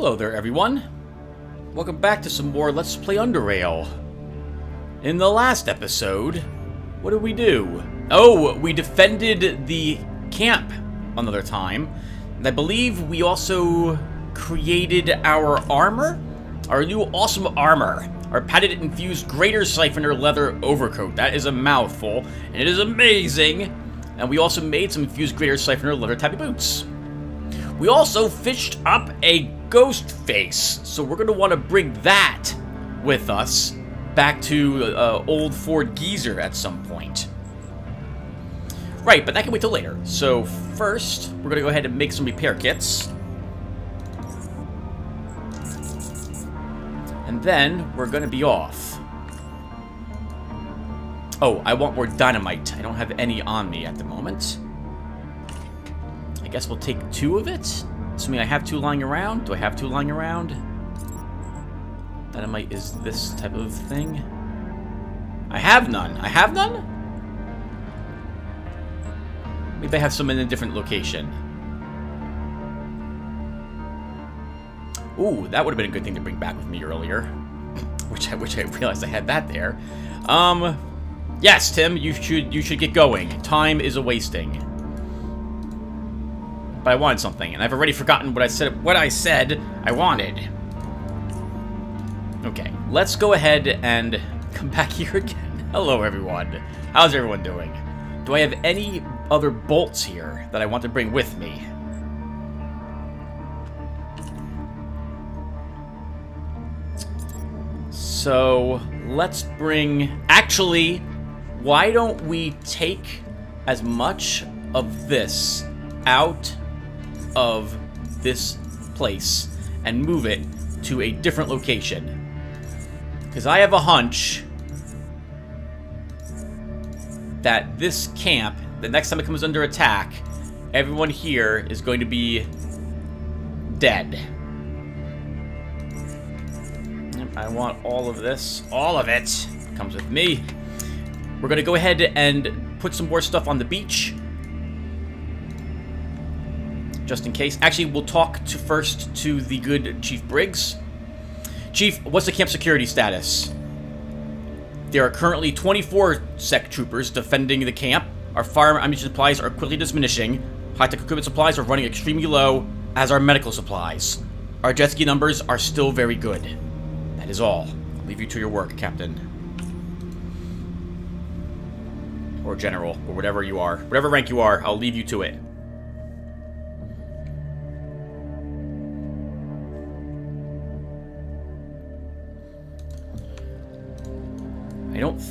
Hello there, everyone. Welcome back to some more Let's Play Underrail. In the last episode, what did we do? Oh, we defended the camp another time. And I believe we also created our armor? Our new awesome armor. Our padded infused greater siphoner leather overcoat. That is a mouthful, and it is amazing. And we also made some infused greater siphoner leather tabby boots. We also fished up a ghost face, so we're going to want to bring that with us back to uh, old Ford Geezer at some point. Right, but that can wait till later. So first, we're going to go ahead and make some repair kits. And then we're going to be off. Oh, I want more dynamite. I don't have any on me at the moment. I guess we'll take two of it. Assuming I have two lying around. Do I have two lying around? Dynamite is this type of thing. I have none. I have none? Maybe I have some in a different location. Ooh, that would have been a good thing to bring back with me earlier. which I wish I realized I had that there. Um, yes, Tim, you should you should get going. Time is a wasting. But I wanted something, and I've already forgotten what I said what I said I wanted. Okay, let's go ahead and come back here again. Hello, everyone. How's everyone doing? Do I have any other bolts here that I want to bring with me? So, let's bring... Actually, why don't we take as much of this out of this place and move it to a different location? Because I have a hunch that this camp, the next time it comes under attack, everyone here is going to be dead. I want all of this. All of it comes with me. We're going to go ahead and put some more stuff on the beach. Just in case. Actually, we'll talk to first to the good Chief Briggs. Chief, what's the camp security status? There are currently 24 sec troopers defending the camp. Our fire ammunition supplies are quickly diminishing. High-tech equipment supplies are running extremely low, as are medical supplies. Our jet ski numbers are still very good. That is all. I'll leave you to your work, Captain. Or General, or whatever you are. Whatever rank you are, I'll leave you to it.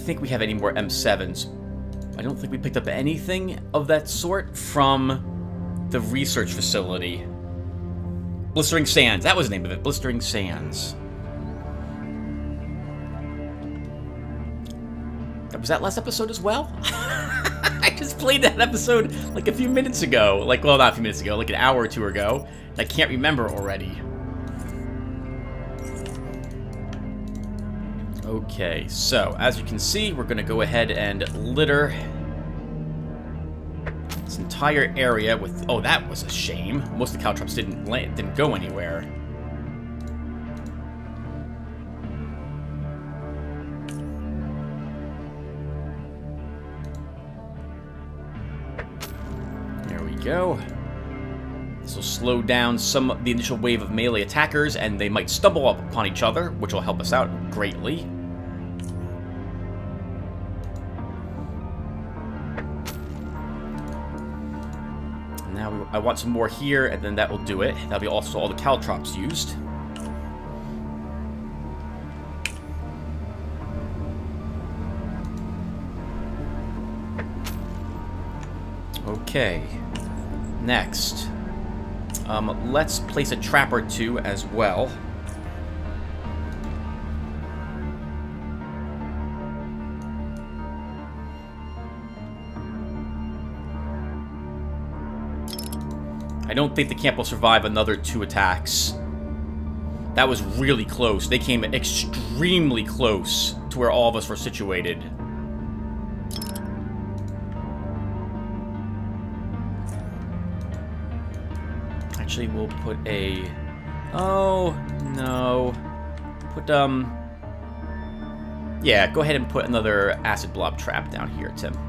Think we have any more M7s. I don't think we picked up anything of that sort from the research facility. Blistering Sands. That was the name of it. Blistering Sands. Was that last episode as well? I just played that episode like a few minutes ago. Like, well, not a few minutes ago, like an hour or two ago. I can't remember already. Okay, so as you can see, we're going to go ahead and litter this entire area with... Oh, that was a shame. Most of the caltrops didn't land, didn't go anywhere. There we go. This will slow down some of the initial wave of melee attackers, and they might stumble up upon each other, which will help us out greatly. I want some more here, and then that will do it. That'll be also all the caltrops used. Okay. Next. Um, let's place a trap or two as well. I don't think the camp will survive another two attacks. That was really close. They came extremely close to where all of us were situated. Actually, we'll put a Oh, no. Put, um... Yeah, go ahead and put another acid blob trap down here, Tim.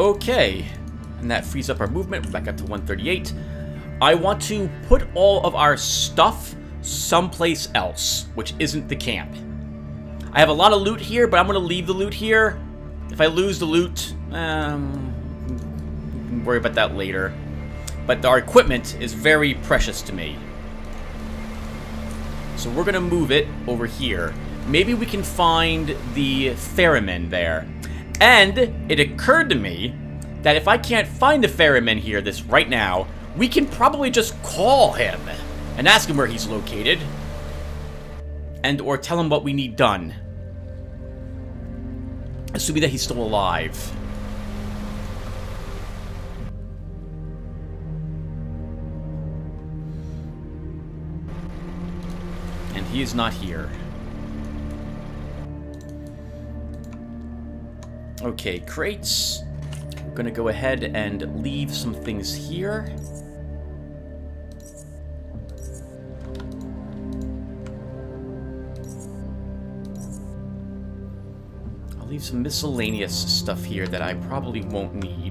Okay. And that frees up our movement. We're back up to 138. I want to put all of our stuff someplace else, which isn't the camp. I have a lot of loot here, but I'm going to leave the loot here. If I lose the loot, um, worry about that later. But our equipment is very precious to me. So we're going to move it over here. Maybe we can find the ferryman there. And it occurred to me that if I can't find the ferryman here this right now, we can probably just call him and ask him where he's located. And or tell him what we need done. Assuming that he's still alive. And he is not here. Okay, crates. We're gonna go ahead and leave some things here. I'll leave some miscellaneous stuff here that I probably won't need.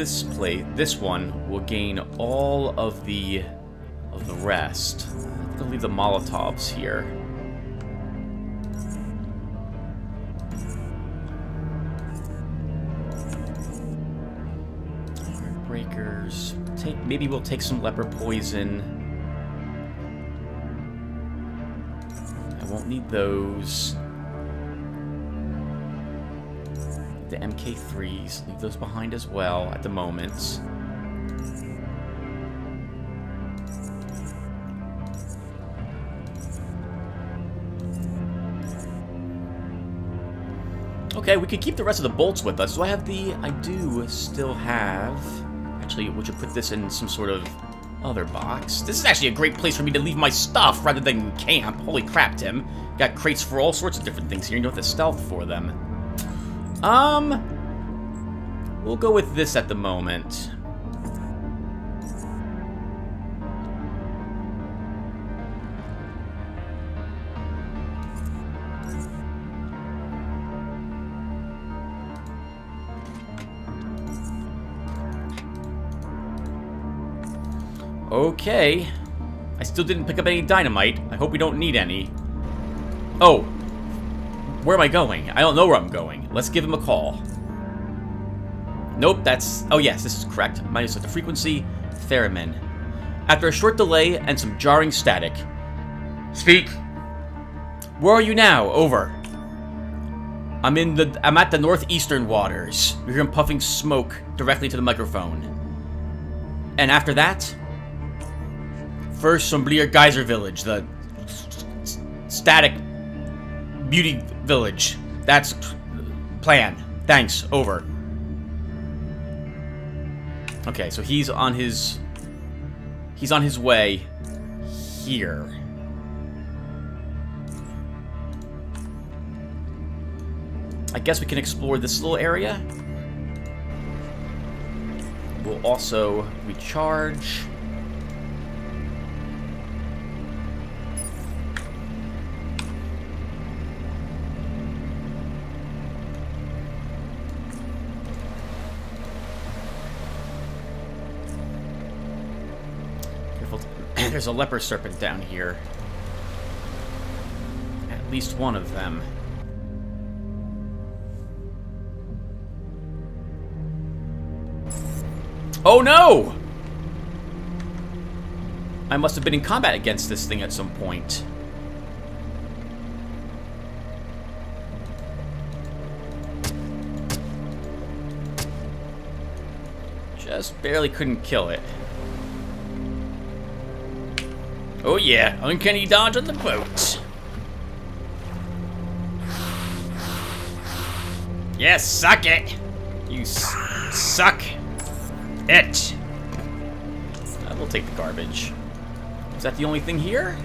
This plate, this one, will gain all of the of the rest. I'm gonna leave the Molotovs here. Breakers. Take maybe we'll take some leper poison. I won't need those. MK3s. Leave those behind as well at the moment. Okay, we could keep the rest of the bolts with us. Do I have the... I do still have... Actually, we should put this in some sort of other box. This is actually a great place for me to leave my stuff rather than camp. Holy crap, Tim. Got crates for all sorts of different things here. You don't have to stealth for them. Um, we'll go with this at the moment. Okay. I still didn't pick up any dynamite. I hope we don't need any. Oh, where am I going? I don't know where I'm going. Let's give him a call. Nope, that's... Oh, yes, this is correct. Minus the frequency, theremin. After a short delay and some jarring static. Speak. Where are you now? Over. I'm in the... I'm at the northeastern waters. You hear him puffing smoke directly to the microphone. And after that... First, Somblier Geyser Village, the static beauty village. That's plan. Thanks. Over. Okay, so he's on his... He's on his way here. I guess we can explore this little area. We'll also recharge. There's a leper serpent down here. At least one of them. Oh no! I must have been in combat against this thing at some point. Just barely couldn't kill it. Oh yeah, uncanny dodge on the boat. Yes, suck it. You suck it. Uh, we'll take the garbage. Is that the only thing here?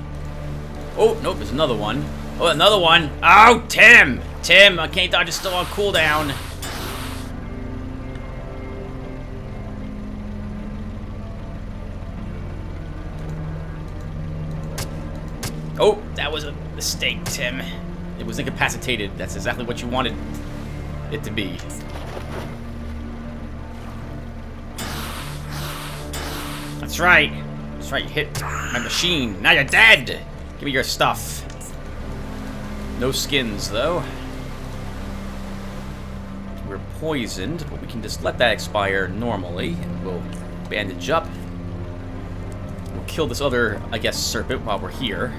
Oh, nope, there's another one. Oh, another one. Oh, Tim! Tim, I can't dodge is still on cooldown. Mistake, Tim. It was incapacitated. That's exactly what you wanted it to be. That's right. That's right, you hit my machine. Now you're dead! Give me your stuff. No skins, though. We're poisoned, but we can just let that expire normally. And we'll bandage up. We'll kill this other, I guess, serpent while we're here.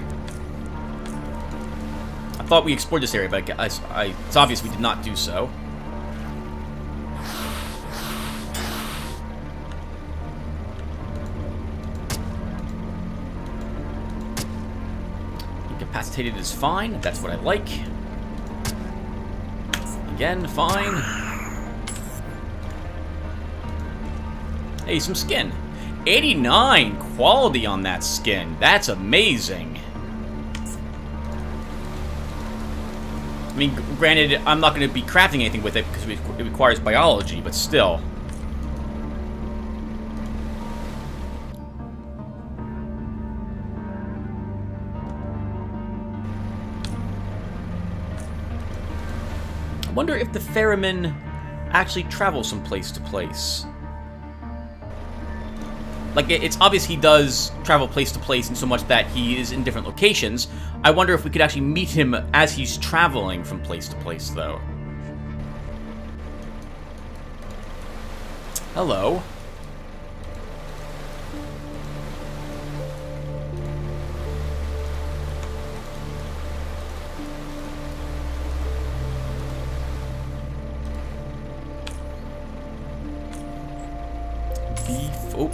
Thought we explored this area, but I, I, it's obvious we did not do so. Incapacitated is fine. That's what I like. Again, fine. Hey, some skin. 89 quality on that skin. That's amazing. I mean, granted, I'm not going to be crafting anything with it because it requires biology, but still. I wonder if the ferryman actually travels from place to place. Like, it's obvious he does travel place to place in so much that he is in different locations. I wonder if we could actually meet him as he's traveling from place to place, though. Hello.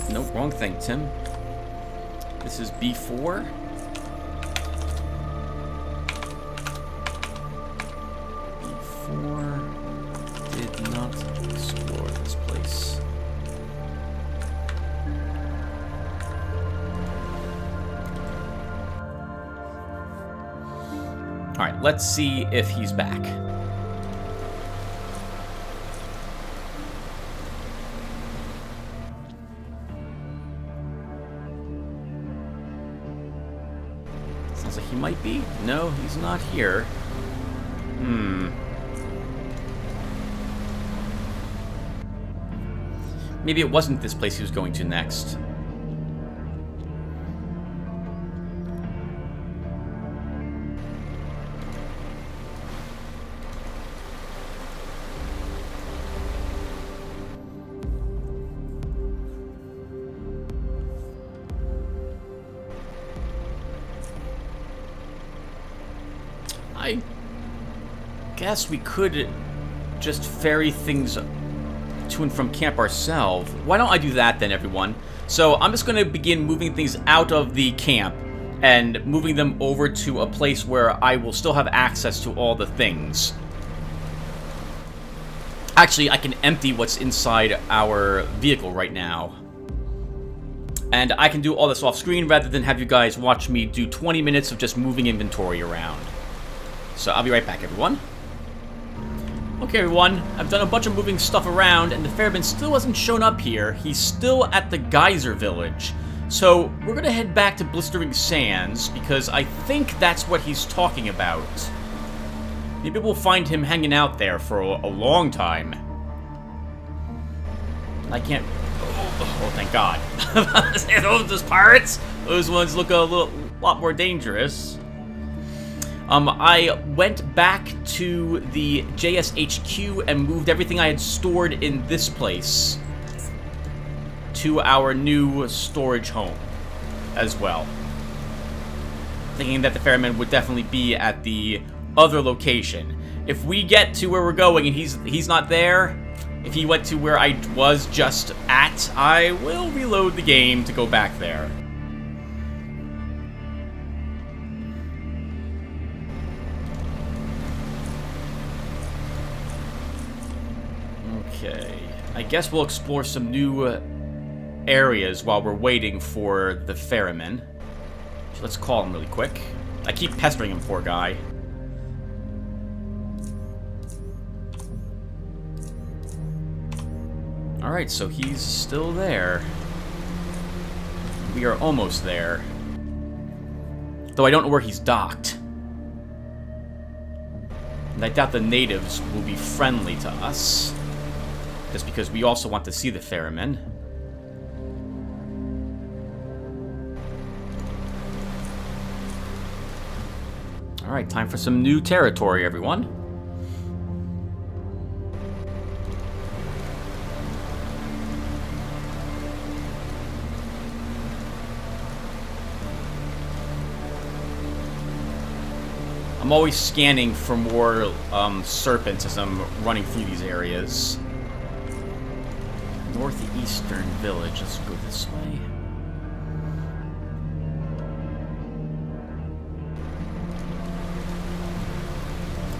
Oh, no, wrong thing, Tim. This is B4. B4 did not explore this place. Alright, let's see if he's back. Might be? No, he's not here. Hmm. Maybe it wasn't this place he was going to next. Guess we could just ferry things to and from camp ourselves. Why don't I do that then, everyone? So I'm just going to begin moving things out of the camp and moving them over to a place where I will still have access to all the things. Actually, I can empty what's inside our vehicle right now. And I can do all this off screen rather than have you guys watch me do 20 minutes of just moving inventory around. So I'll be right back, everyone. Okay, everyone, I've done a bunch of moving stuff around, and the Ferryman still hasn't shown up here. He's still at the Geyser Village. So, we're gonna head back to Blistering Sands, because I think that's what he's talking about. Maybe we'll find him hanging out there for a, a long time. I can't... Oh, oh thank God. those pirates? Those ones look a little, lot more dangerous. Um, I went back to the JSHQ and moved everything I had stored in this place to our new storage home as well. Thinking that the ferryman would definitely be at the other location. If we get to where we're going and he's he's not there, if he went to where I was just at, I will reload the game to go back there. Guess we'll explore some new uh, areas while we're waiting for the ferryman. So let's call him really quick. I keep pestering him, poor guy. Alright, so he's still there. We are almost there. Though I don't know where he's docked. And I doubt the natives will be friendly to us. Just because we also want to see the ferryman. Alright, time for some new territory, everyone. I'm always scanning for more um, serpents as I'm running through these areas. Northeastern village. Let's go this way.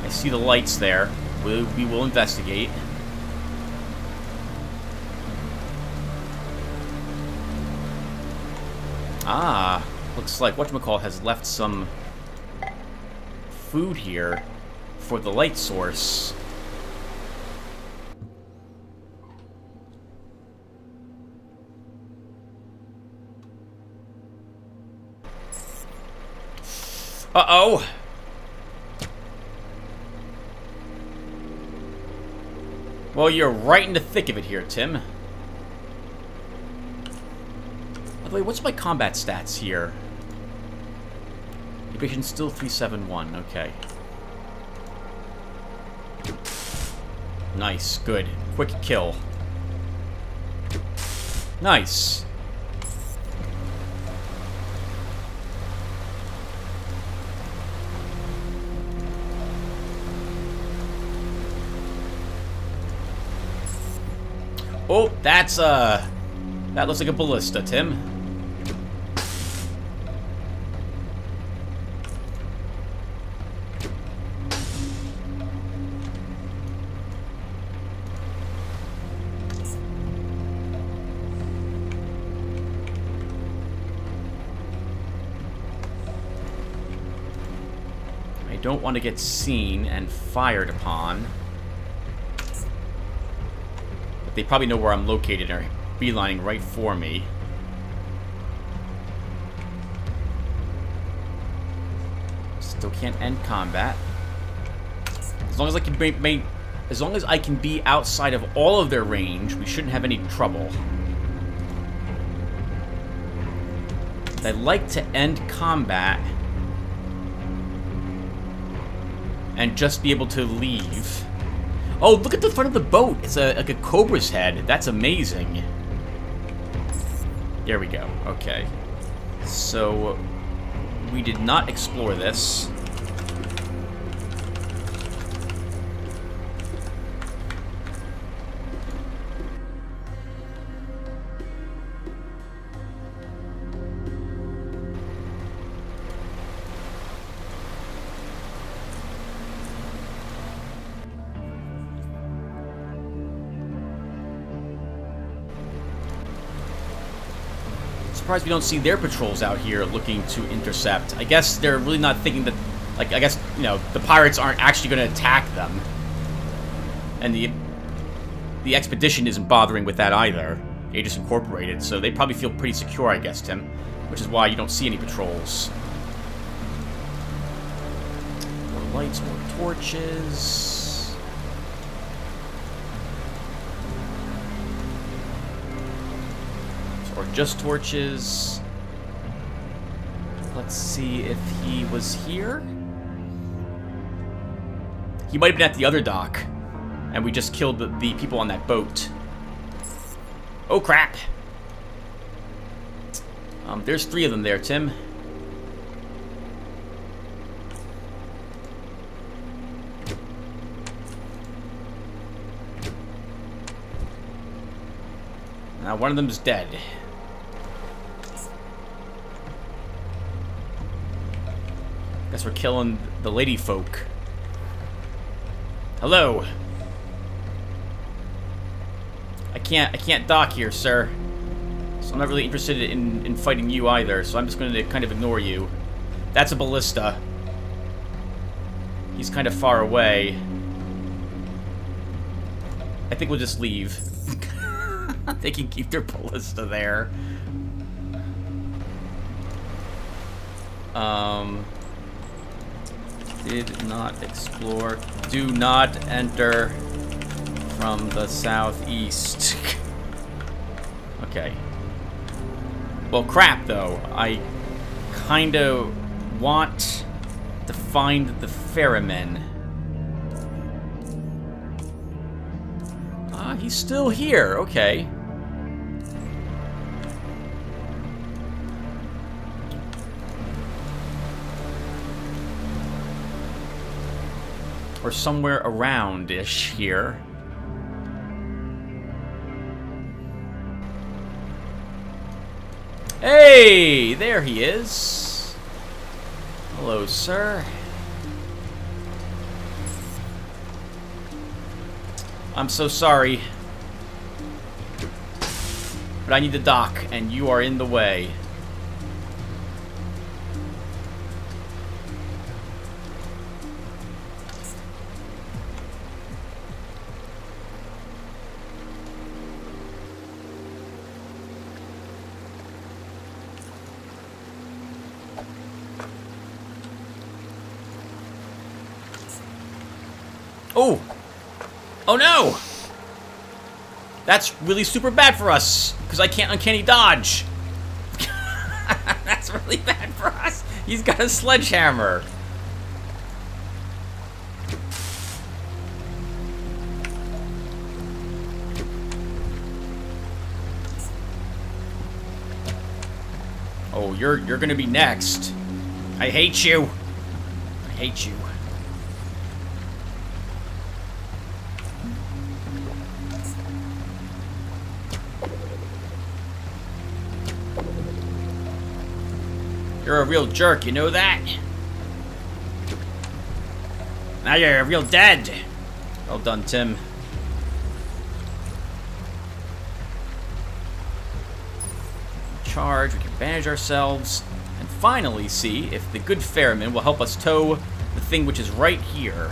I see the lights there. We, we will investigate. Ah, looks like whatchamacall has left some food here for the light source. Uh-oh! Well, you're right in the thick of it here, Tim. By the way, what's my combat stats here? Evasion still 371, okay. Nice, good. Quick kill. Nice. Oh, that's, uh... That looks like a ballista, Tim. I don't want to get seen and fired upon. They probably know where I'm located and are beelining right for me. Still can't end combat. As long as I can make, as long as I can be outside of all of their range, we shouldn't have any trouble. I'd like to end combat and just be able to leave. Oh, look at the front of the boat. It's a, like a cobra's head. That's amazing. There we go. Okay. So, we did not explore this. Surprised we don't see their patrols out here looking to intercept. I guess they're really not thinking that, like, I guess, you know, the pirates aren't actually going to attack them. And the the expedition isn't bothering with that either. Aegis Incorporated, so they probably feel pretty secure, I guess, Tim. Which is why you don't see any patrols. More lights, more torches... just torches. Let's see if he was here. He might have been at the other dock, and we just killed the, the people on that boat. Oh, crap. Um, there's three of them there, Tim. Now, one of them's dead. We're killing the lady folk. Hello. I can't I can't dock here, sir. So I'm not really interested in, in fighting you either, so I'm just going to kind of ignore you. That's a ballista. He's kind of far away. I think we'll just leave. they can keep their ballista there. Um, did not explore. Do not enter from the southeast. okay. Well, crap, though. I kind of want to find the ferryman. Ah, he's still here. Okay. Or somewhere around-ish here. Hey! There he is. Hello, sir. I'm so sorry. But I need to dock, and you are in the way. That's really super bad for us, because I can't uncanny dodge. That's really bad for us. He's got a sledgehammer. Oh, you're you're gonna be next. I hate you. I hate you. You're a real jerk, you know that? Now you're a real dead. Well done, Tim. Charge, we can bandage ourselves, and finally see if the good ferryman will help us tow the thing which is right here.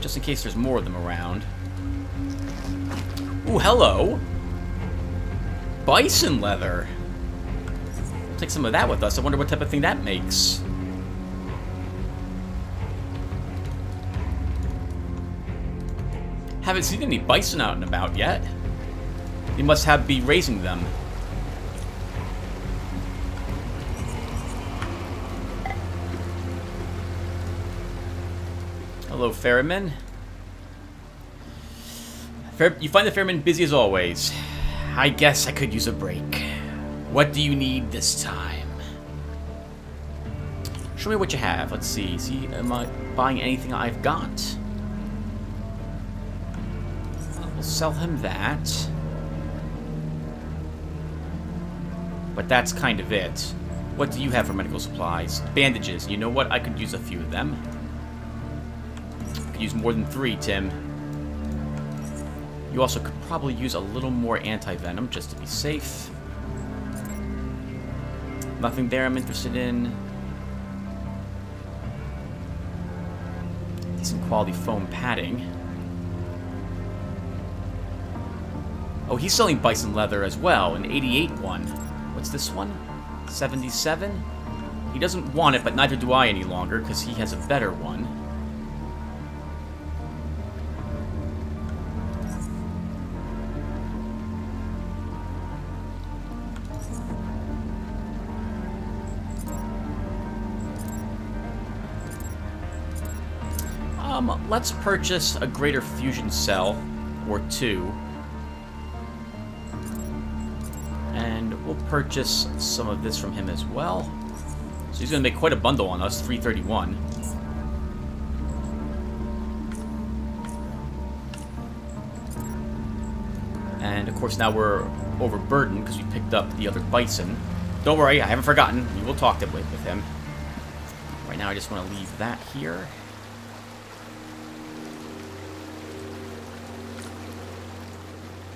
Just in case there's more of them around. Ooh, hello! Bison leather. take some of that with us. I wonder what type of thing that makes. Haven't seen any bison out and about yet. They must have be raising them. Hello, ferryman. you find the ferryman busy as always. I guess I could use a break. What do you need this time? Show me what you have. Let's see. See, am I buying anything I've got? We'll sell him that. But that's kind of it. What do you have for medical supplies? Bandages. You know what? I could use a few of them. Could use more than three, Tim. You also could probably use a little more anti-venom just to be safe. Nothing there I'm interested in. Decent quality foam padding. Oh, he's selling bison leather as well, an 88 one. What's this one? 77? He doesn't want it, but neither do I any longer, because he has a better one. Let's purchase a greater fusion cell, or two. And we'll purchase some of this from him as well. So he's going to make quite a bundle on us, 331. And of course now we're overburdened because we picked up the other bison. Don't worry, I haven't forgotten. We will talk to, with, with him. Right now I just want to leave that here.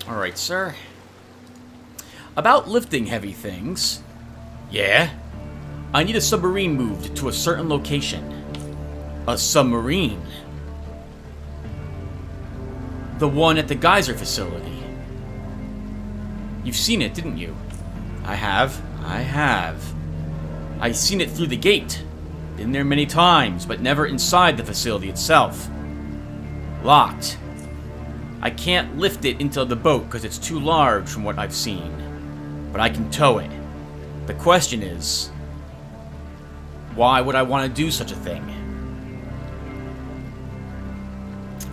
Alright, sir. About lifting heavy things. Yeah? I need a submarine moved to a certain location. A submarine? The one at the geyser facility. You've seen it, didn't you? I have. I have. I've seen it through the gate. Been there many times, but never inside the facility itself. Locked. I can't lift it into the boat because it's too large from what I've seen. But I can tow it. The question is, why would I want to do such a thing?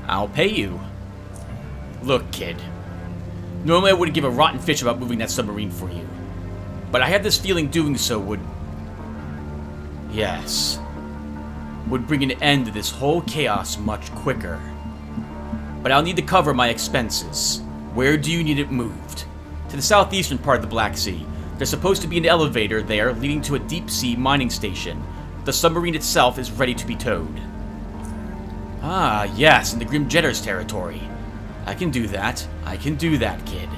I'll pay you. Look, kid. Normally I wouldn't give a rotten fish about moving that submarine for you. But I have this feeling doing so would... Yes. Would bring an end to this whole chaos much quicker. But I'll need to cover my expenses. Where do you need it moved? To the southeastern part of the Black Sea. There's supposed to be an elevator there leading to a deep-sea mining station. The submarine itself is ready to be towed. Ah, yes, in the Grim Jetters territory. I can do that. I can do that, kid.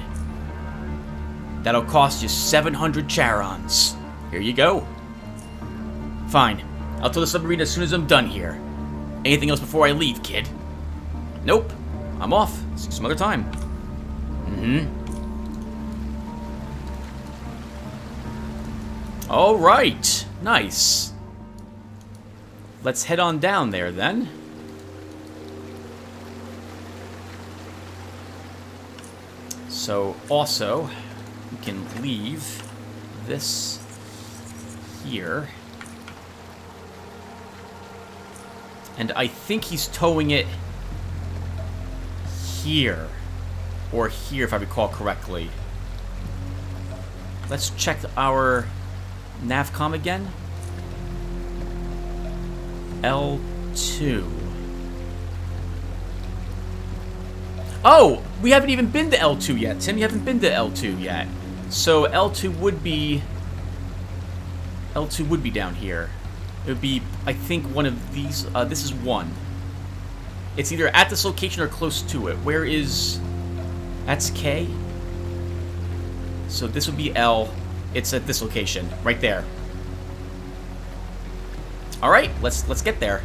That'll cost you 700 charons. Here you go. Fine. I'll tow the submarine as soon as I'm done here. Anything else before I leave, kid? Nope. I'm off. See you some other time. Mm-hmm. Alright. Nice. Let's head on down there, then. So, also, we can leave this here. And I think he's towing it here. Or here, if I recall correctly. Let's check our Navcom again. L2. Oh, we haven't even been to L2 yet. Tim, you haven't been to L2 yet. So L2 would be... L2 would be down here. It would be, I think, one of these. Uh, this is one. It's either at this location or close to it. Where is... That's K? So this would be L. It's at this location, right there. All right, let's let's get there.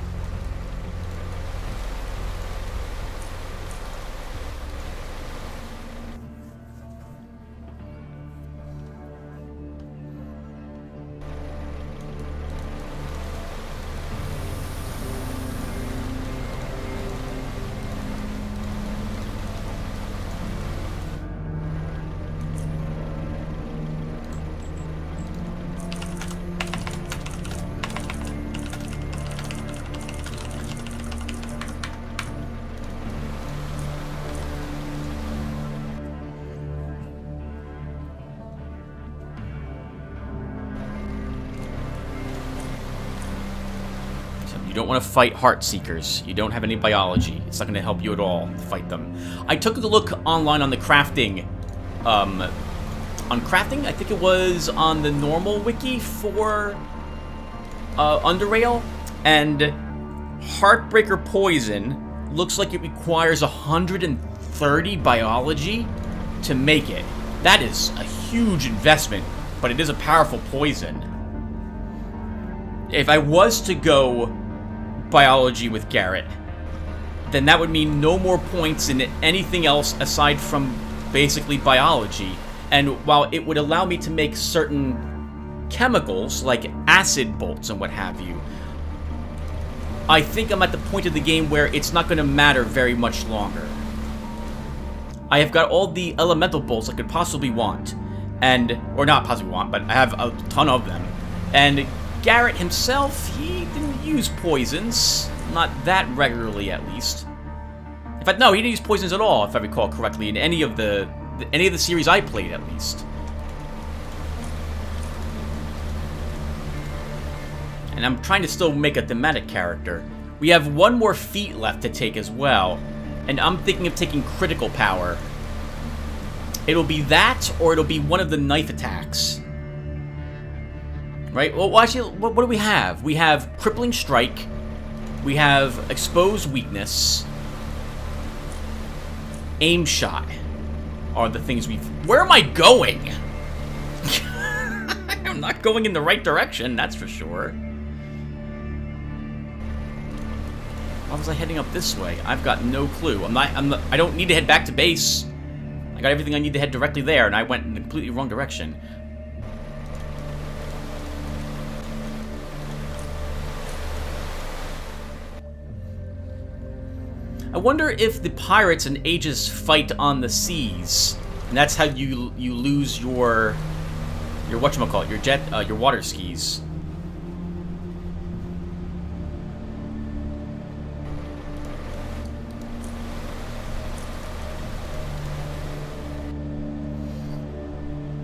You don't want to fight Heart Seekers. You don't have any biology. It's not going to help you at all to fight them. I took a look online on the crafting, um, on crafting. I think it was on the normal wiki for uh, Underrail, and Heartbreaker Poison looks like it requires 130 biology to make it. That is a huge investment, but it is a powerful poison. If I was to go biology with Garrett, then that would mean no more points in anything else aside from basically biology. And while it would allow me to make certain chemicals, like acid bolts and what have you, I think I'm at the point of the game where it's not going to matter very much longer. I have got all the elemental bolts I could possibly want, and, or not possibly want, but I have a ton of them. And Garrett himself, he use poisons. Not that regularly, at least. In fact, no, he didn't use poisons at all, if I recall correctly, in any of the any of the series I played, at least. And I'm trying to still make a thematic character. We have one more feat left to take as well, and I'm thinking of taking critical power. It'll be that, or it'll be one of the knife attacks. Right? Well, actually, what, what do we have? We have Crippling Strike. We have Exposed Weakness. Aim Shot. are the things we've... Where am I going? I'm not going in the right direction, that's for sure. Why was I heading up this way? I've got no clue. I'm not, I'm not, I don't need to head back to base. I got everything I need to head directly there, and I went in the completely wrong direction. I wonder if the pirates and Aegis fight on the seas, and that's how you you lose your your whatchamacallit, your jet, uh, your water skis.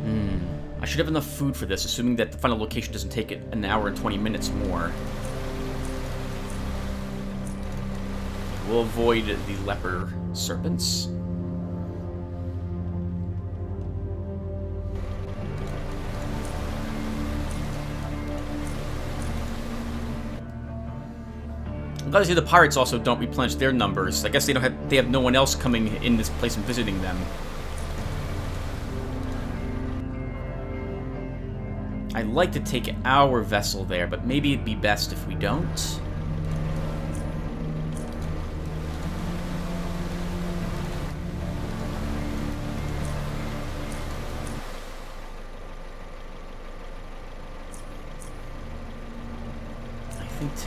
Hmm. I should have enough food for this, assuming that the final location doesn't take it an hour and 20 minutes more. We'll avoid the leper serpents. I'm glad to see the pirates also don't replenish their numbers. I guess they don't have they have no one else coming in this place and visiting them. I'd like to take our vessel there, but maybe it'd be best if we don't.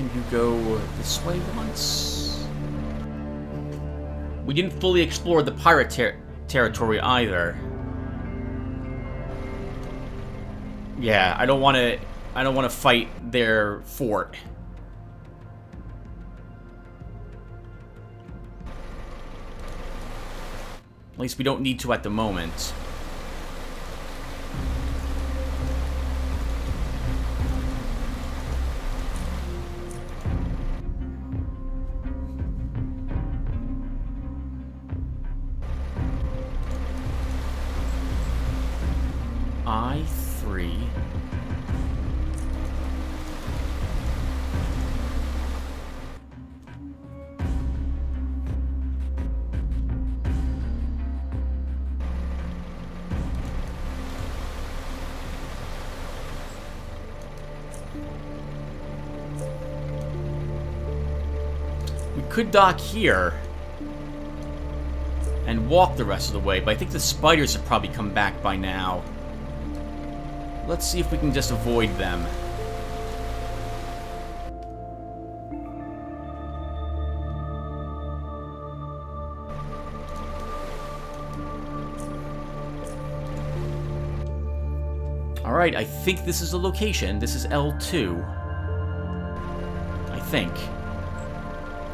You go this way once? We didn't fully explore the pirate ter territory either. Yeah, I don't want to. I don't want to fight their fort. At least we don't need to at the moment. Could dock here and walk the rest of the way, but I think the spiders have probably come back by now. Let's see if we can just avoid them. Alright, I think this is the location. This is L2. I think.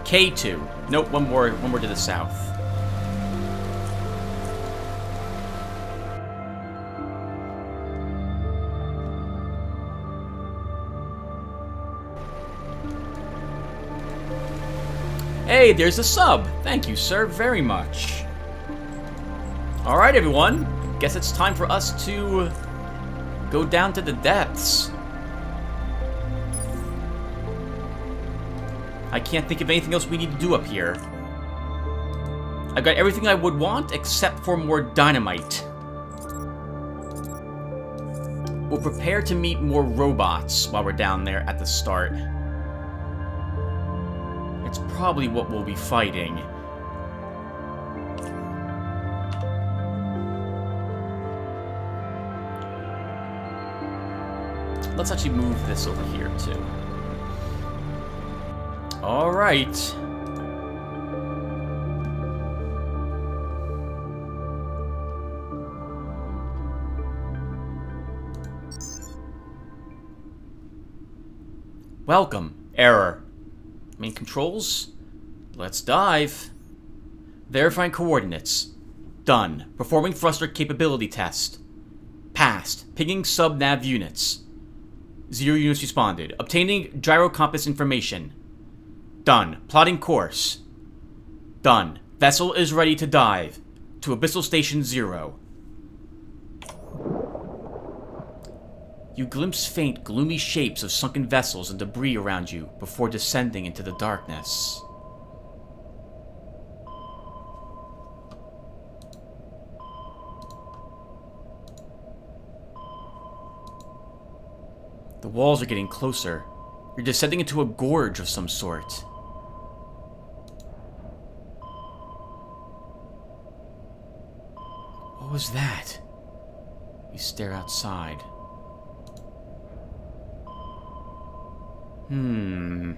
K2. Nope, one more, one more to the south. Hey, there's a sub. Thank you, sir, very much. Alright, everyone. Guess it's time for us to go down to the depths. I can't think of anything else we need to do up here. I've got everything I would want except for more dynamite. We'll prepare to meet more robots while we're down there at the start. It's probably what we'll be fighting. Let's actually move this over here, too. All right. Welcome. Error. Main controls. Let's dive. Verifying coordinates. Done. Performing thruster capability test. Passed. Pinging sub-nav units. Zero units responded. Obtaining gyro compass information. Done. Plotting course. Done. Vessel is ready to dive. To Abyssal Station Zero. You glimpse faint, gloomy shapes of sunken vessels and debris around you before descending into the darkness. The walls are getting closer. You're descending into a gorge of some sort. What was that? You stare outside. Hmm.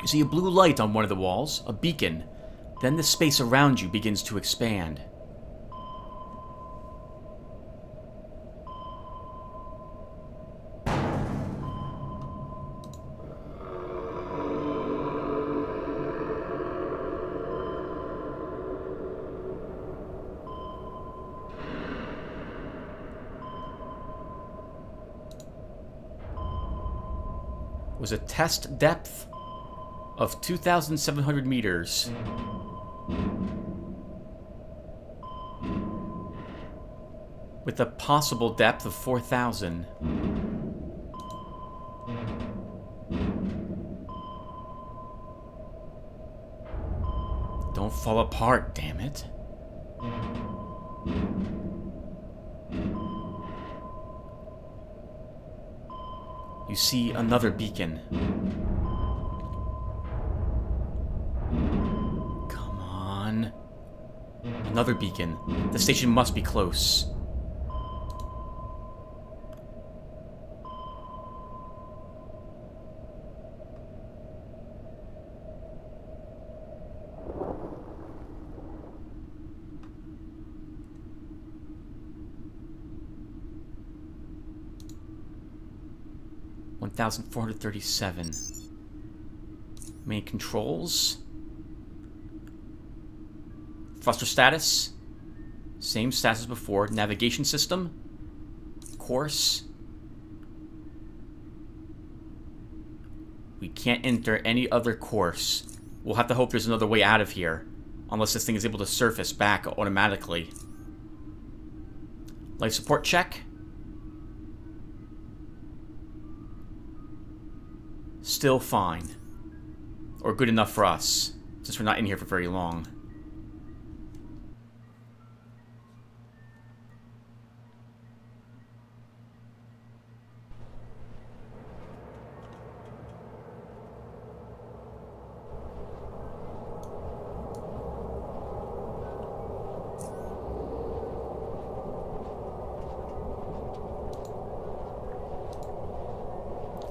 You see a blue light on one of the walls, a beacon. Then the space around you begins to expand. Was a test depth of 2,700 meters. With a possible depth of 4,000. Don't fall apart, damn it. You see another beacon. Come on. Another beacon. The station must be close. One thousand four hundred thirty-seven. Main controls. Thruster status. Same status as before. Navigation system. Course. We can't enter any other course. We'll have to hope there's another way out of here. Unless this thing is able to surface back automatically. Life support check. Still fine. Or good enough for us, since we're not in here for very long.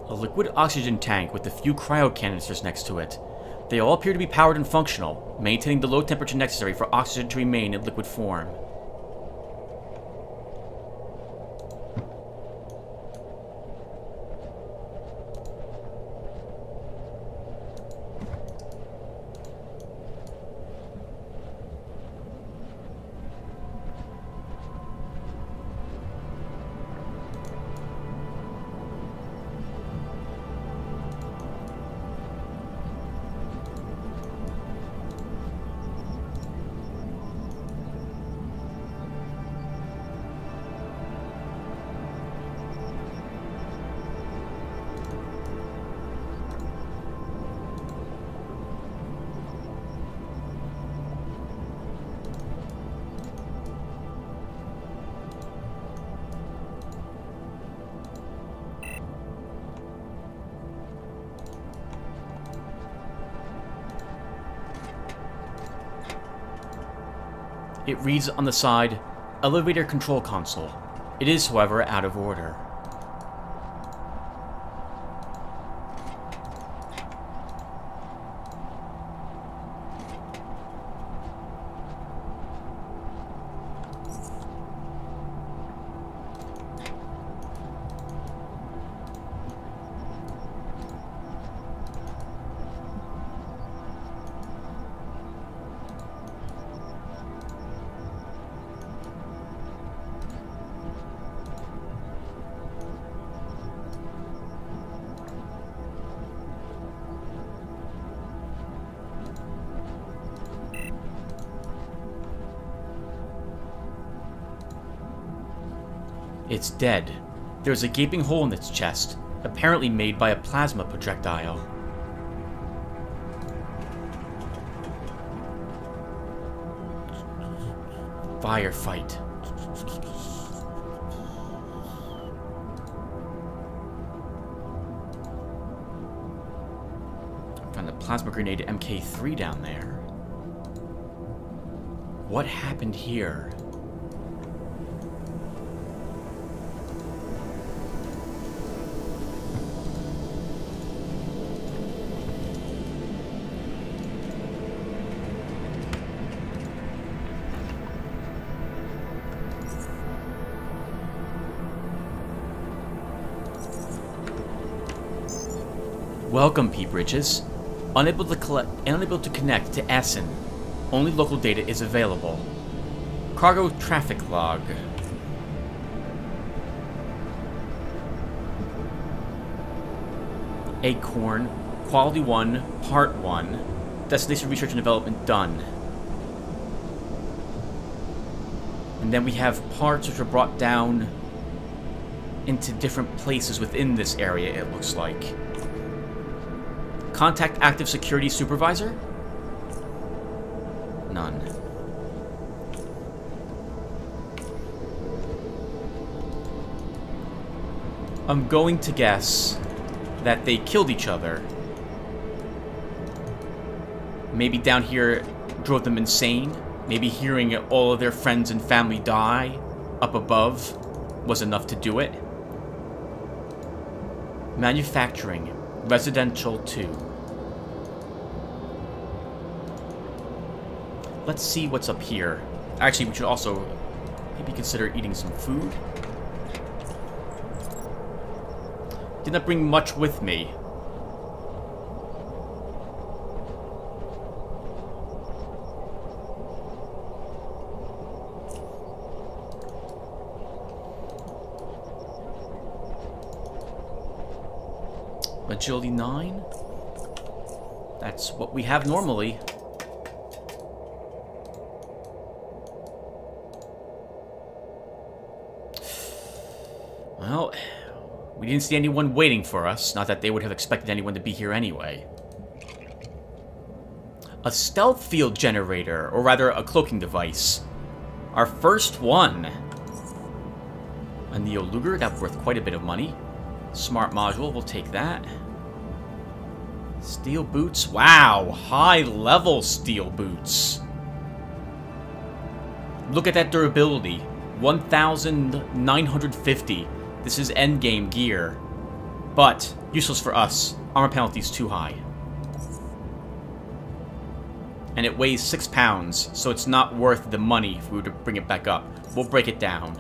A liquid oxygen tank with a few cryo canisters next to it. They all appear to be powered and functional, maintaining the low temperature necessary for oxygen to remain in liquid form. Reads on the side, Elevator Control Console. It is, however, out of order. It's dead. There's a gaping hole in its chest, apparently made by a plasma projectile. Firefight. Found the plasma grenade MK3 down there. What happened here? Welcome, P. Bridges. Unable to collect, unable to connect to Essen. Only local data is available. Cargo traffic log. Acorn, Quality 1, Part 1. Destination Research and Development done. And then we have parts which are brought down into different places within this area, it looks like. Contact active security supervisor? None. I'm going to guess that they killed each other. Maybe down here drove them insane. Maybe hearing all of their friends and family die up above was enough to do it. Manufacturing. Residential 2. Let's see what's up here. Actually, we should also maybe consider eating some food. Did not bring much with me. Agility 9? That's what we have normally. Well, we didn't see anyone waiting for us. Not that they would have expected anyone to be here anyway. A stealth field generator, or rather a cloaking device. Our first one. A Neo Luger, that's worth quite a bit of money. Smart module, we'll take that. Steel boots, wow, high level steel boots. Look at that durability, 1,950. This is endgame gear. But, useless for us. Armor penalty is too high. And it weighs 6 pounds, so it's not worth the money if we were to bring it back up. We'll break it down.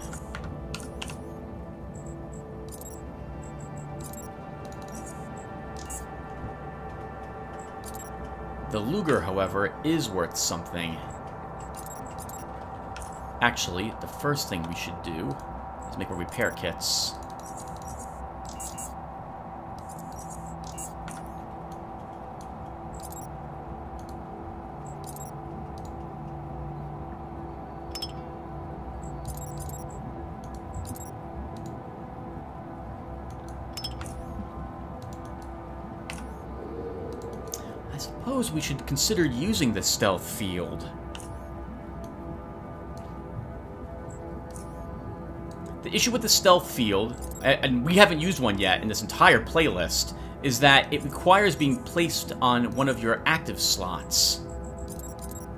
The Luger, however, is worth something. Actually, the first thing we should do is make our repair kits. We should consider using the stealth field. The issue with the stealth field, and we haven't used one yet in this entire playlist, is that it requires being placed on one of your active slots.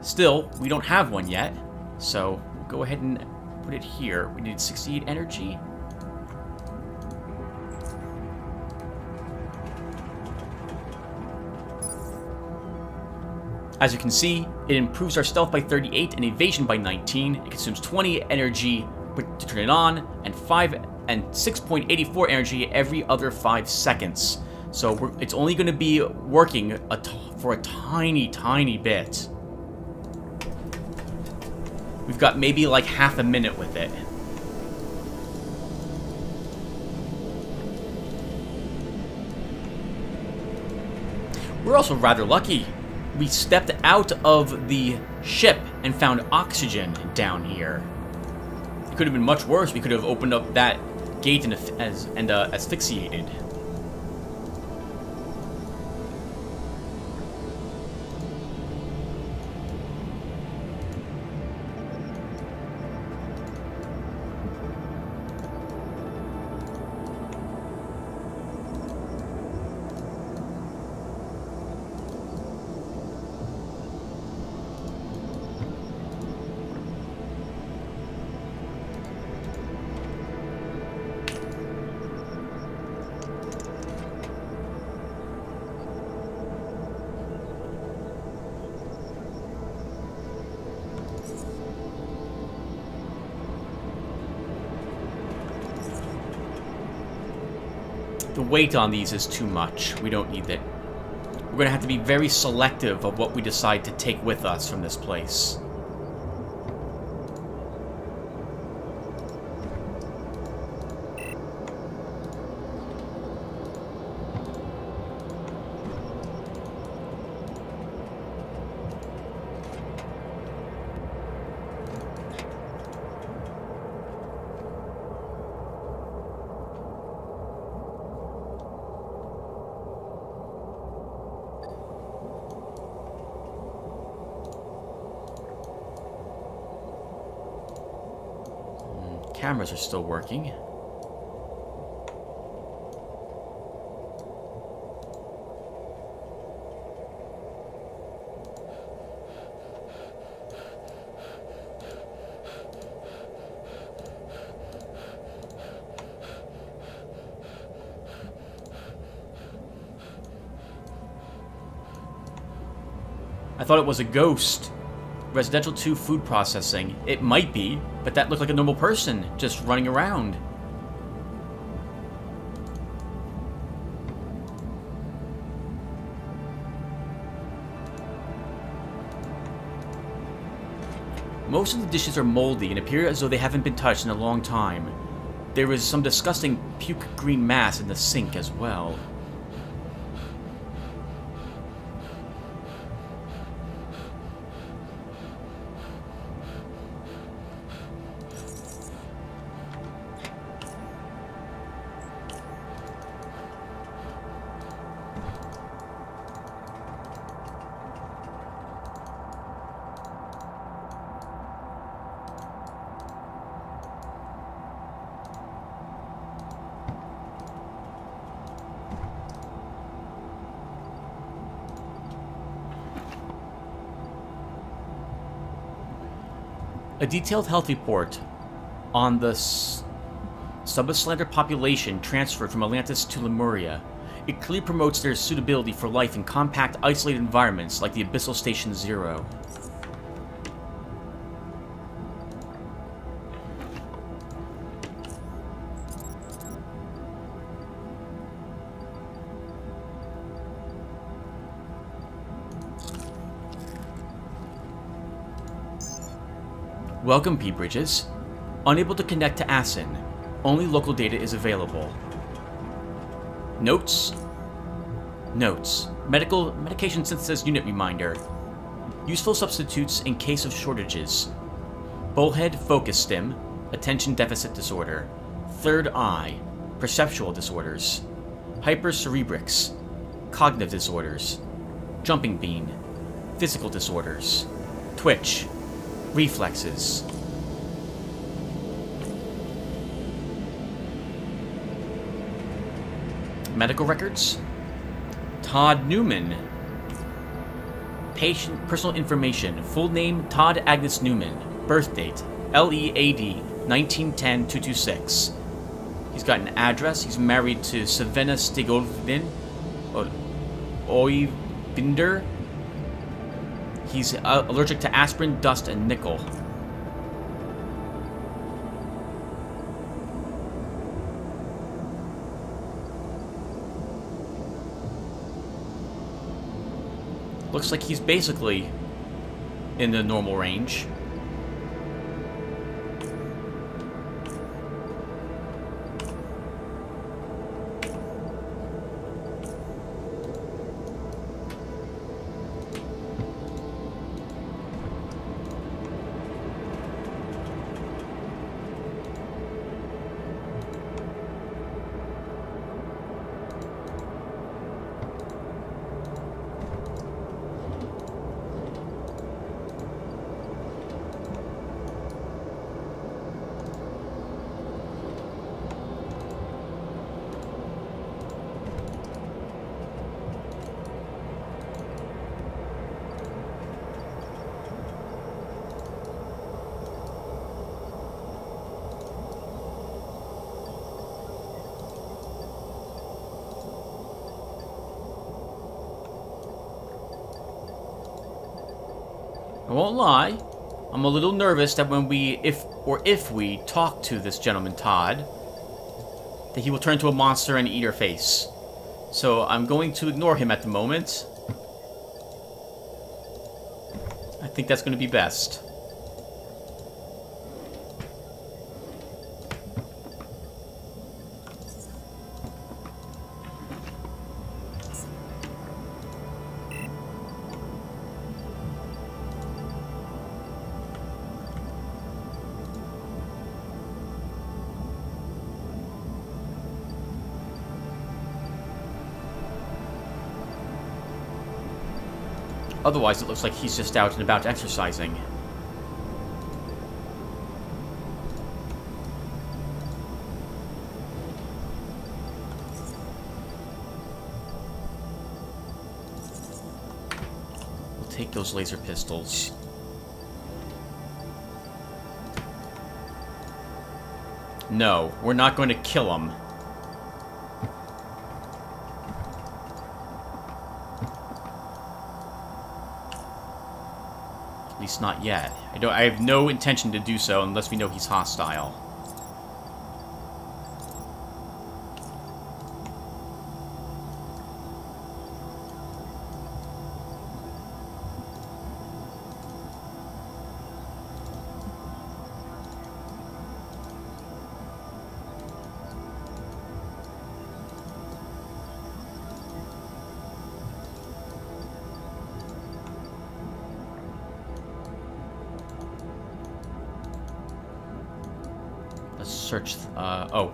Still, we don't have one yet, so we'll go ahead and put it here. We need 68 energy. As you can see, it improves our stealth by 38 and evasion by 19. It consumes 20 energy to turn it on, and 5 and 6.84 energy every other 5 seconds. So it's only going to be working a for a tiny, tiny bit. We've got maybe like half a minute with it. We're also rather lucky. We stepped out of the ship and found oxygen down here It could have been much worse. We could have opened up that gate and, as, and uh, asphyxiated. Weight on these is too much. We don't need it. We're going to have to be very selective of what we decide to take with us from this place. Cameras are still working. I thought it was a ghost. Residential 2 food processing. It might be, but that looked like a normal person just running around. Most of the dishes are moldy and appear as though they haven't been touched in a long time. There is some disgusting puke green mass in the sink as well. A detailed health report on the Subaslander population transferred from Atlantis to Lemuria. It clearly promotes their suitability for life in compact, isolated environments like the Abyssal Station Zero. Welcome, P-Bridges. Unable to connect to Assen. Only local data is available. Notes. Notes. Medical medication synthesis unit reminder. Useful substitutes in case of shortages. Bullhead focus stim. Attention deficit disorder. Third eye. Perceptual disorders. Hypercerebrix. Cognitive disorders. Jumping bean. Physical disorders. Twitch reflexes. Medical records. Todd Newman. Patient personal information. Full name Todd Agnes Newman. Birth date LEAD 1910-226. He's got an address. He's married to Savannah Stigovin. Oivinder. He's uh, allergic to aspirin, dust, and nickel. Looks like he's basically in the normal range. Lie. I'm a little nervous that when we, if, or if we talk to this gentleman, Todd, that he will turn into a monster and eat her face. So I'm going to ignore him at the moment. I think that's going to be best. Otherwise, it looks like he's just out and about exercising. We'll take those laser pistols. No, we're not going to kill him. Not yet. I don't. I have no intention to do so unless we know he's hostile.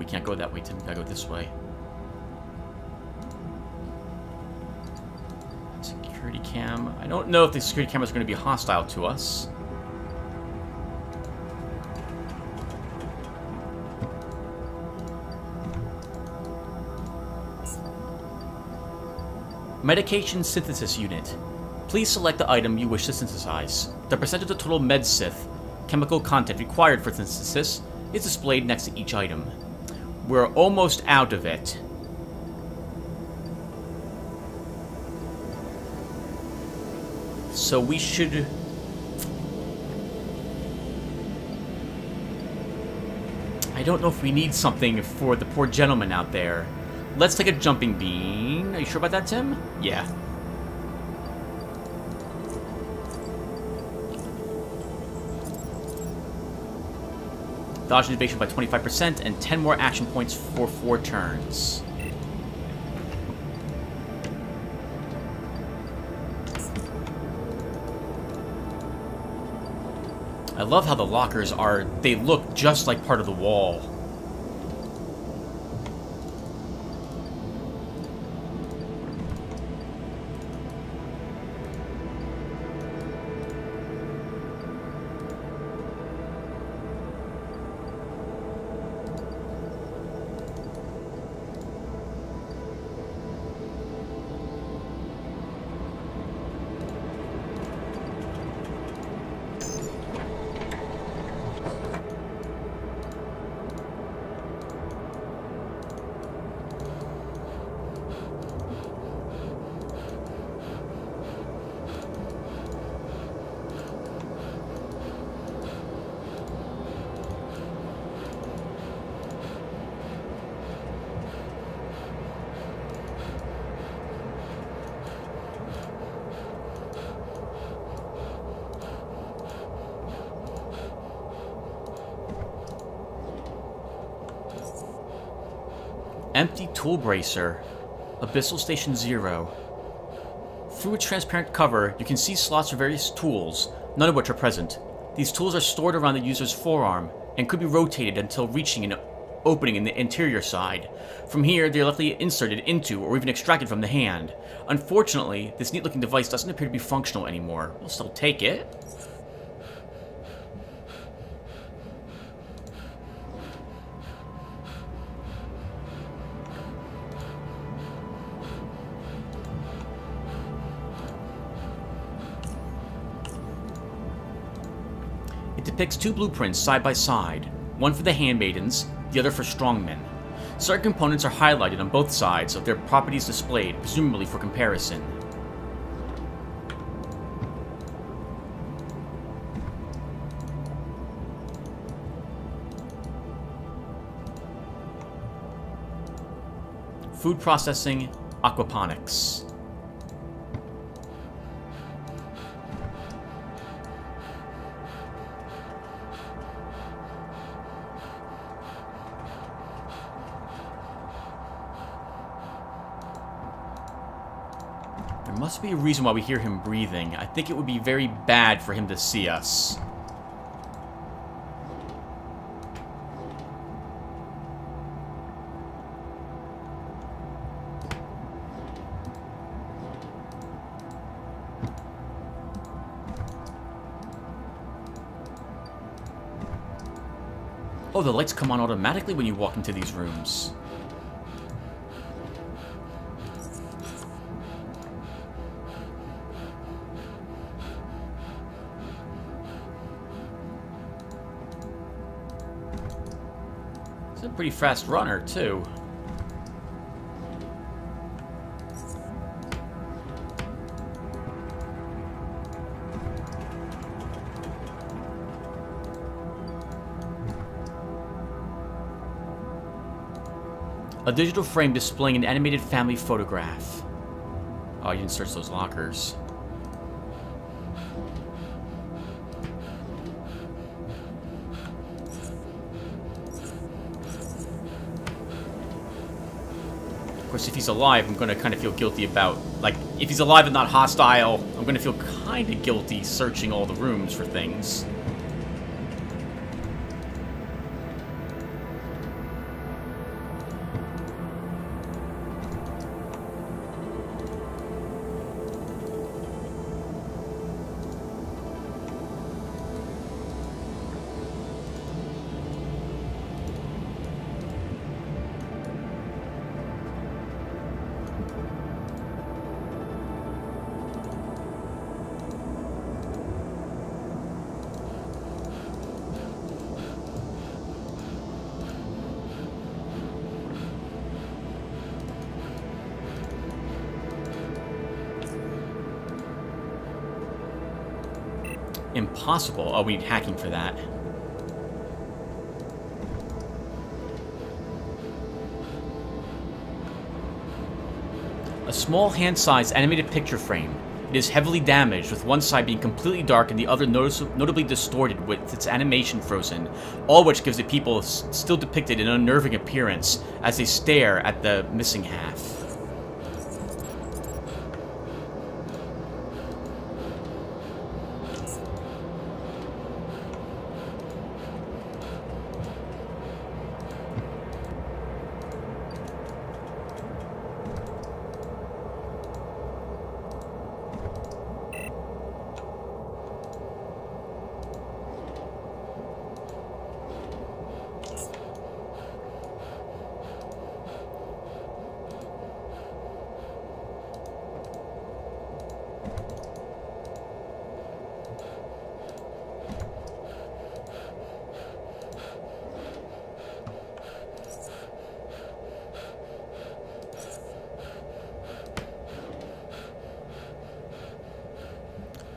We can't go that way, Tim. We gotta go this way. Security cam. I don't know if the security camera is going to be hostile to us. Medication Synthesis Unit. Please select the item you wish to synthesize. The percentage of the total MedSynth chemical content required for synthesis is displayed next to each item. We're almost out of it. So we should... I don't know if we need something for the poor gentleman out there. Let's take a jumping bean. Are you sure about that, Tim? Yeah. Dodge evasion by 25%, and 10 more action points for 4 turns. I love how the lockers are, they look just like part of the wall. Empty tool bracer. Abyssal Station Zero. Through a transparent cover, you can see slots for various tools, none of which are present. These tools are stored around the user's forearm and could be rotated until reaching an opening in the interior side. From here, they are likely inserted into or even extracted from the hand. Unfortunately, this neat-looking device doesn't appear to be functional anymore. We'll still take it. Depicts two blueprints side by side, one for the handmaidens, the other for strongmen. Certain components are highlighted on both sides of their properties displayed, presumably for comparison. Food processing, aquaponics. Be a reason why we hear him breathing. I think it would be very bad for him to see us. Oh, the lights come on automatically when you walk into these rooms. He's a pretty fast runner, too. A digital frame displaying an animated family photograph. Oh, you didn't search those lockers. Course, if he's alive, I'm gonna kind of feel guilty about... Like, if he's alive and not hostile, I'm gonna feel kind of guilty searching all the rooms for things. Impossible. Oh, we need hacking for that. A small hand-sized animated picture frame. It is heavily damaged, with one side being completely dark and the other notably distorted with its animation frozen, all which gives the people still depicted an unnerving appearance as they stare at the missing half.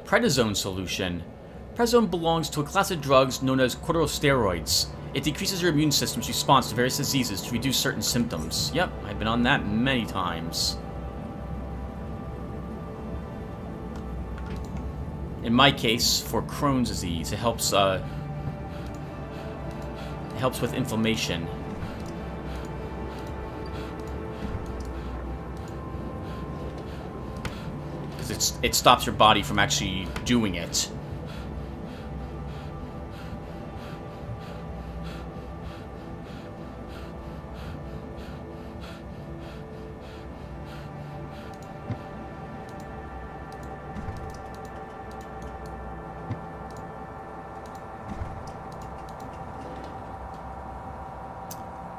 Prednisone solution. Prednisone belongs to a class of drugs known as corticosteroids. It decreases your immune system's response to various diseases to reduce certain symptoms. Yep, I've been on that many times. In my case, for Crohn's disease, it helps, uh, it helps with inflammation. It's it stops your body from actually doing it.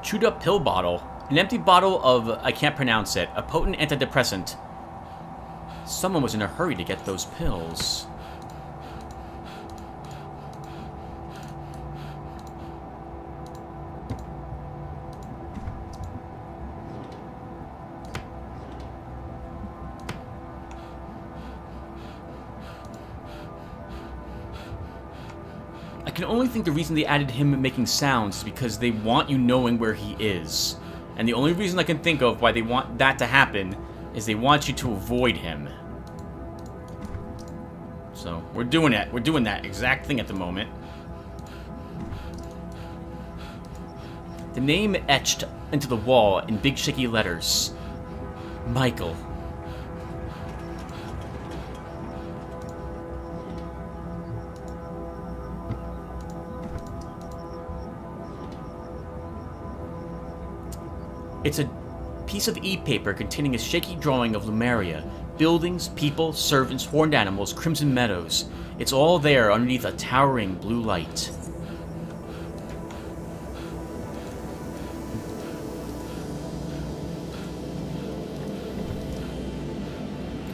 Chewed up pill bottle. An empty bottle of, I can't pronounce it, a potent antidepressant Someone was in a hurry to get those pills. I can only think the reason they added him making sounds is because they want you knowing where he is. And the only reason I can think of why they want that to happen is they want you to avoid him. So, we're doing it. We're doing that exact thing at the moment. The name etched into the wall in big shaky letters. Michael. It's a piece of e-paper containing a shaky drawing of Lumeria. Buildings, people, servants, horned animals, crimson meadows. It's all there underneath a towering blue light.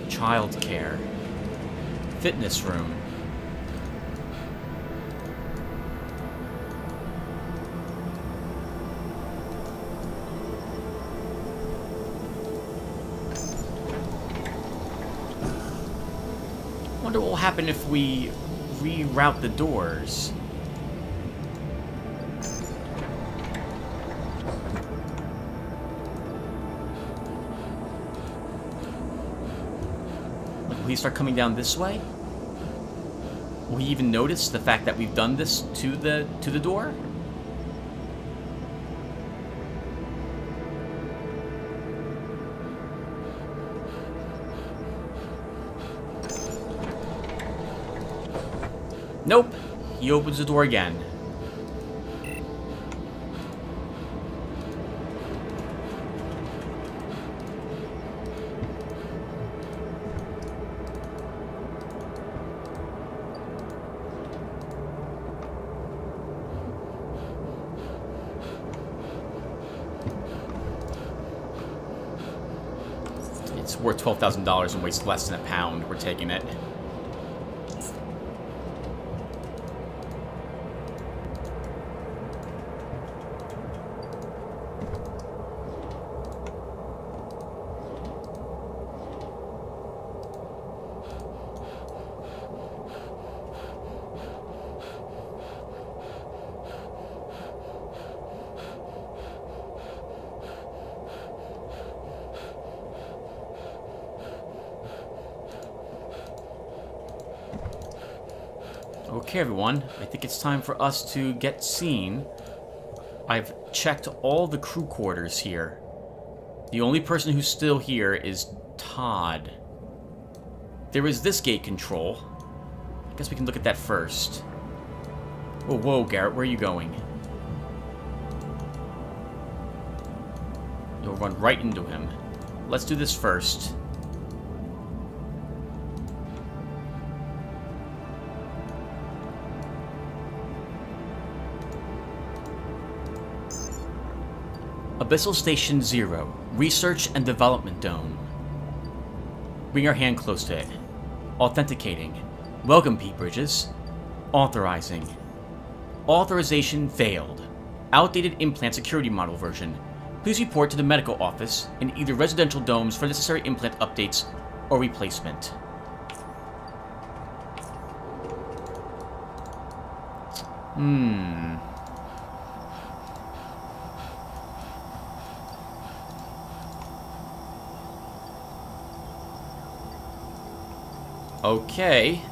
Child care. Fitness room. Wonder what will happen if we reroute the doors. Like, will he start coming down this way? Will he even notice the fact that we've done this to the to the door? Nope. He opens the door again. It's worth $12,000 and weighs less than a pound. We're taking it. Okay, everyone. I think it's time for us to get seen. I've checked all the crew quarters here. The only person who's still here is Todd. There is this gate control. I guess we can look at that first. Whoa, whoa, Garrett, where are you going? You'll run right into him. Let's do this first. Abyssal Station Zero, Research and Development Dome. Bring your hand close to it. Authenticating. Welcome, Pete Bridges. Authorizing. Authorization failed. Outdated implant security model version. Please report to the medical office in either residential domes for necessary implant updates or replacement. Hmm. Okay.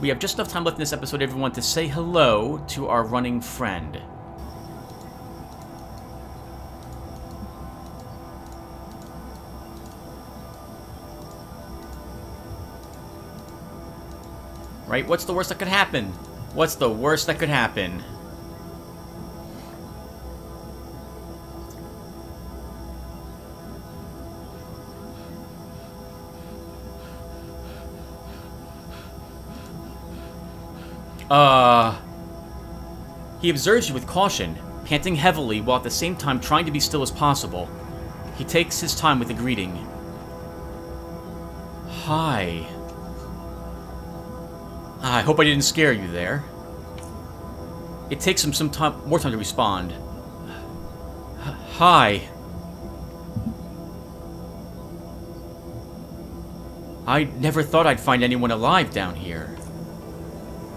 We have just enough time left in this episode, everyone, to say hello to our running friend. Right? What's the worst that could happen? What's the worst that could happen? Uh... He observes you with caution, panting heavily while at the same time trying to be still as possible. He takes his time with the greeting. Hi. I hope I didn't scare you there. It takes him some time, more time to respond. Hi. I never thought I'd find anyone alive down here.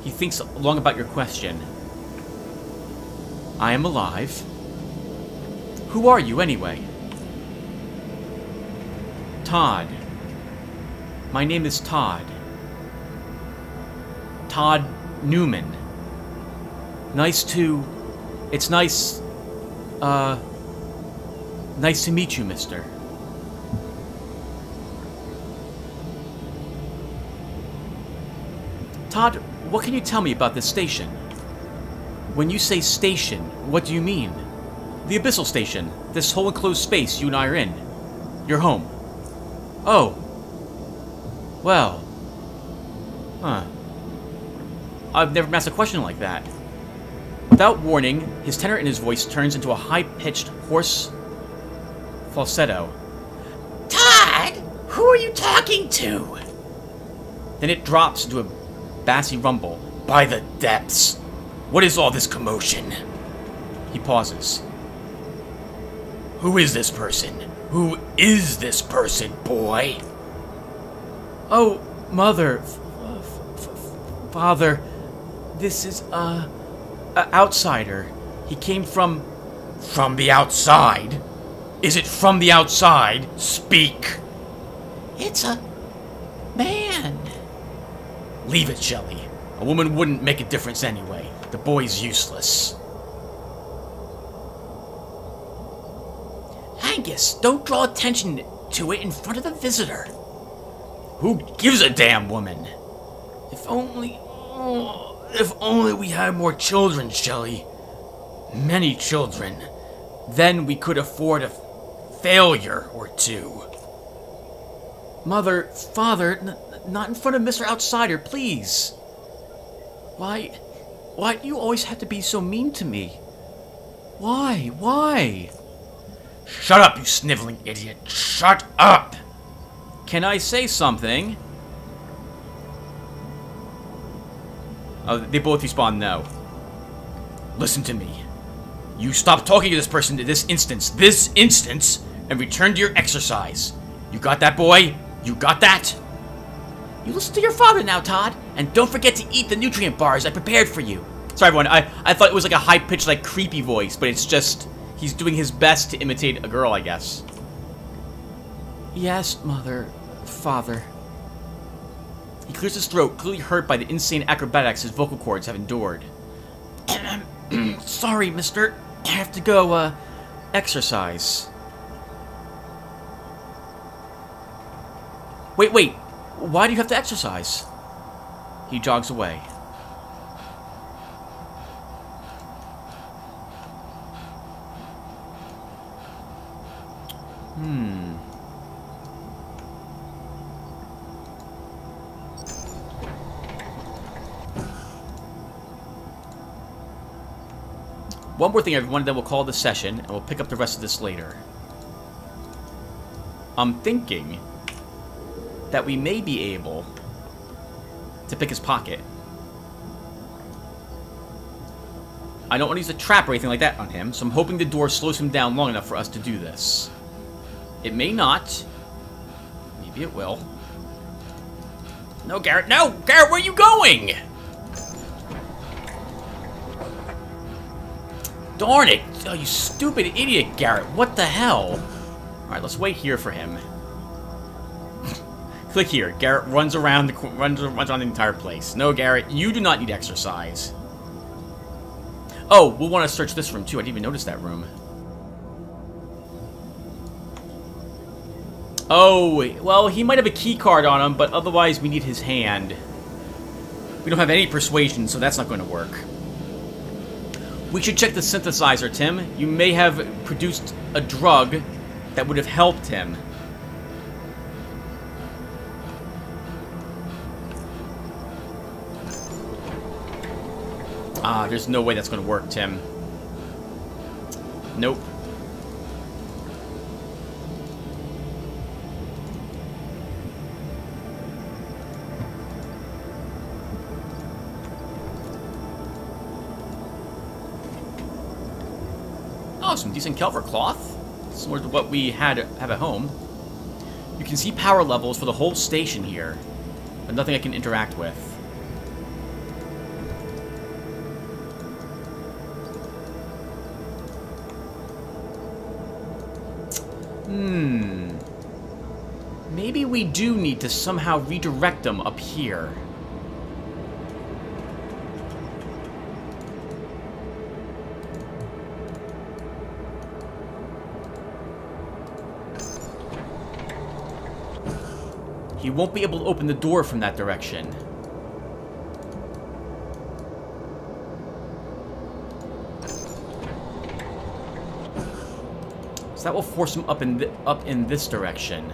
He thinks long about your question. I am alive. Who are you, anyway? Todd. My name is Todd. Todd Newman. Nice to... It's nice... Uh... Nice to meet you, mister. What can you tell me about this station? When you say station, what do you mean? The Abyssal Station. This whole enclosed space you and I are in. Your home. Oh. Well. Huh. I've never asked a question like that. Without warning, his tenor in his voice turns into a high-pitched, hoarse falsetto. Todd, who are you talking to? Then it drops into a bassy rumble. By the depths. What is all this commotion? He pauses. Who is this person? Who is this person, boy? Oh, mother, father, this is uh, a outsider. He came from from the outside. Is it from the outside? Speak. It's a man. Leave it, Shelley. A woman wouldn't make a difference anyway. The boy's useless. Angus, don't draw attention to it in front of the visitor. Who gives a damn woman? If only. Oh, if only we had more children, Shelley. Many children. Then we could afford a failure or two. Mother, father, not in front of Mr. Outsider, please. Why, why do you always have to be so mean to me? Why, why? Shut up, you sniveling idiot. Shut up! Can I say something? Oh, they both respond no. Listen to me. You stop talking to this person in this instance, this instance, and return to your exercise. You got that, boy? You got that? You listen to your father now, Todd, and don't forget to eat the nutrient bars I prepared for you. Sorry, everyone. I, I thought it was like a high-pitched, like, creepy voice, but it's just... He's doing his best to imitate a girl, I guess. Yes, mother. Father. He clears his throat, clearly hurt by the insane acrobatics his vocal cords have endured. Sorry, mister. I have to go, uh, exercise. Wait, wait. Why do you have to exercise? He jogs away. Hmm. One more thing, everyone, then we'll call the session, and we'll pick up the rest of this later. I'm thinking that we may be able to pick his pocket. I don't want to use a trap or anything like that on him, so I'm hoping the door slows him down long enough for us to do this. It may not. Maybe it will. No, Garrett, no! Garrett, where are you going? Darn it! Oh, you stupid idiot, Garrett. What the hell? Alright, let's wait here for him. Click here. Garrett runs around the runs, runs around the entire place. No, Garrett, you do not need exercise. Oh, we'll want to search this room too. I didn't even notice that room. Oh, well, he might have a key card on him, but otherwise we need his hand. We don't have any persuasion, so that's not going to work. We should check the synthesizer, Tim. You may have produced a drug that would have helped him. Ah, there's no way that's going to work, Tim. Nope. Oh, some decent Kevlar cloth. Similar to what we had have at home. You can see power levels for the whole station here, but nothing I can interact with. Hmm. Maybe we do need to somehow redirect them up here. He won't be able to open the door from that direction. That will force him up in up in this direction.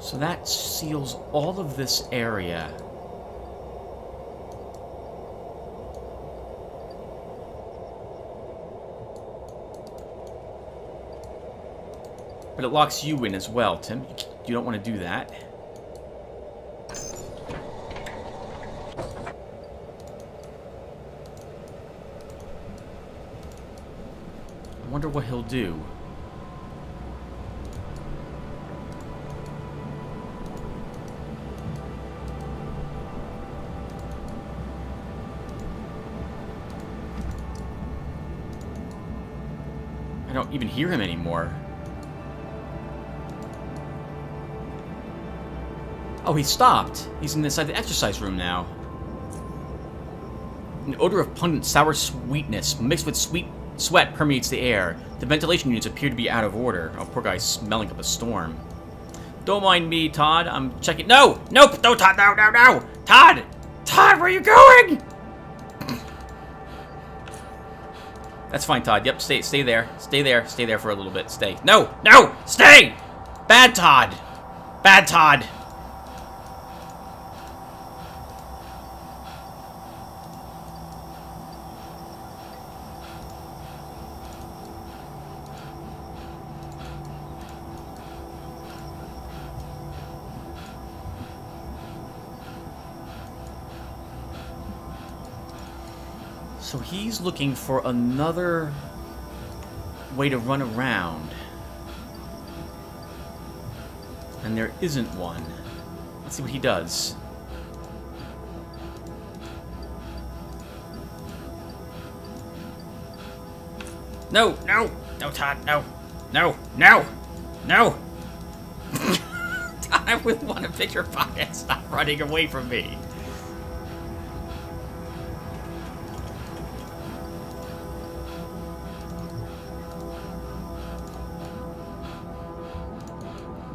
So that seals all of this area. But it locks you in as well, Tim. You don't want to do that. I wonder what he'll do. I don't even hear him anymore. Oh, he stopped. He's inside the exercise room now. An odor of pungent sour sweetness mixed with sweet sweat permeates the air. The ventilation units appear to be out of order. Oh, poor guy's smelling up a storm. Don't mind me, Todd. I'm checking. No! Nope! No, Todd! No, no, no! Todd! Todd, where are you going? That's fine, Todd. Yep, stay, stay there. Stay there. Stay there for a little bit. Stay. No! No! Stay! Bad Todd! Bad Todd! So he's looking for another way to run around. And there isn't one. Let's see what he does. No, no, no, Todd, no, no, no, no. I would want to pick your pocket. Stop running away from me.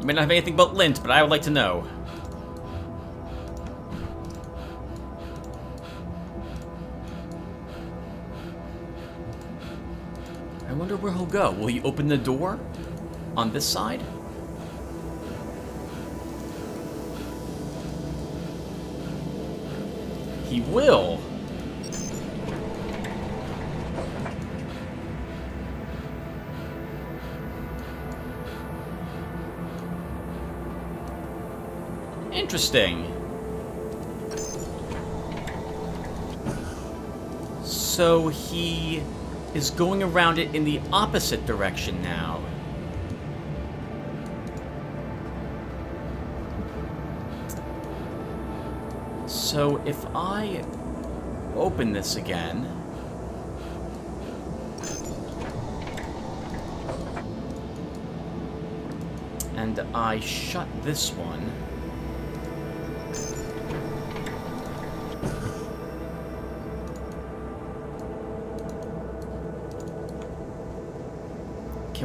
You may not have anything but lint, but I would like to know. I wonder where he'll go. Will he open the door on this side? He will. Interesting. So he is going around it in the opposite direction now. So if I open this again... And I shut this one...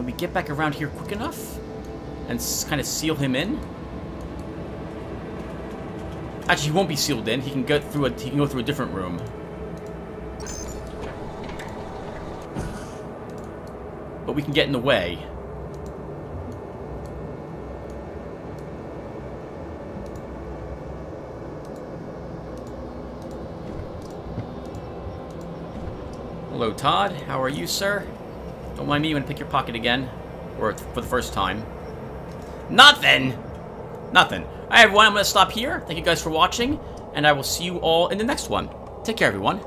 We get back around here quick enough? And kind of seal him in? Actually, he won't be sealed in. He can go through a he can go through a different room. But we can get in the way. Hello, Todd. How are you, sir? Don't mind me, you want to pick your pocket again? Or for the first time? Nothing! Nothing. Alright, everyone, I'm going to stop here. Thank you guys for watching, and I will see you all in the next one. Take care, everyone.